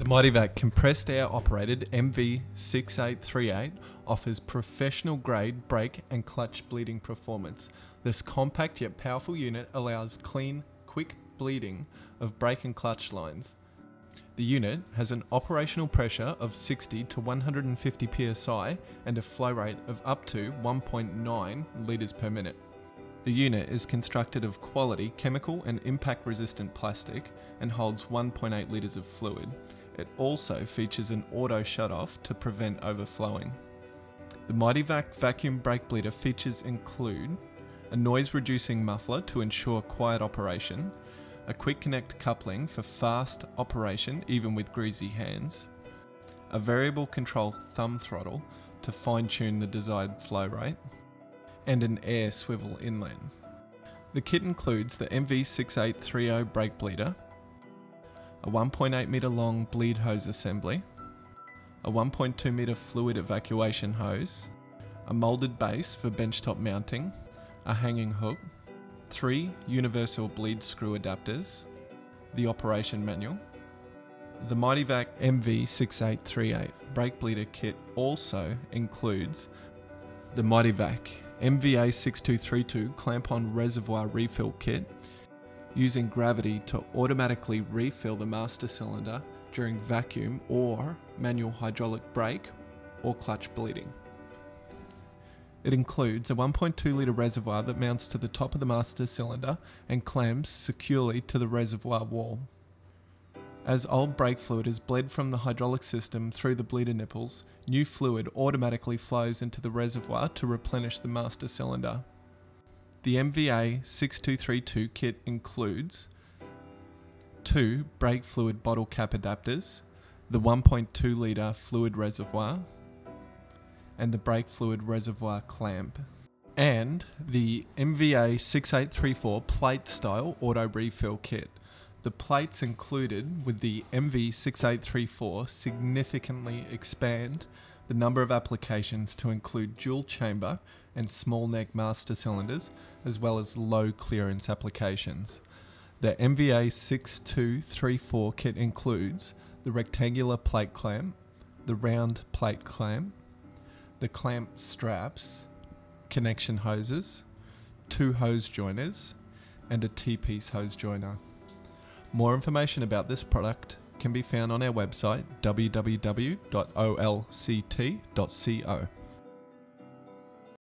Mityvac compressed air operated MV6838 offers professional grade brake and clutch bleeding performance. This compact yet powerful unit allows clean, quick bleeding of brake and clutch lines. The unit has an operational pressure of 60 to 150 psi and a flow rate of up to 1.9 litres per minute. The unit is constructed of quality chemical and impact resistant plastic and holds 1.8 litres of fluid. It also features an auto shut-off to prevent overflowing. The Mityvac vacuum brake bleeder features include a noise reducing muffler to ensure quiet operation, a quick connect coupling for fast operation even with greasy hands, a variable control thumb throttle to fine tune the desired flow rate, and an air swivel inlet. The kit includes the MV6830 brake bleeder, a 1.8 meter long bleed hose assembly, a 1.2 meter fluid evacuation hose, a molded base for benchtop mounting, a hanging hook, three universal bleed screw adapters, the operation manual. The Mityvac MV6838 brake bleeder kit also includes the Mityvac MVA6232 clamp on reservoir refill kit using gravity to automatically refill the master cylinder during vacuum or manual hydraulic brake or clutch bleeding. It includes a 1.2 litre reservoir that mounts to the top of the master cylinder and clamps securely to the reservoir wall. As old brake fluid is bled from the hydraulic system through the bleeder nipples, new fluid automatically flows into the reservoir to replenish the master cylinder. The MVA 6232 kit includes two brake fluid bottle cap adapters, the 1.2 litre fluid reservoir, and the brake fluid reservoir clamp, and the MVA 6834 plate style auto refill kit. The plates included with the MV6834 significantly expand the number of applications to include dual chamber and small neck master cylinders, as well as low clearance applications. The MVA 6234 kit includes the rectangular plate clamp, the round plate clamp, the clamp straps, connection hoses, two hose joiners, and a T-piece hose joiner. More information about this product can be found on our website www.olct.co.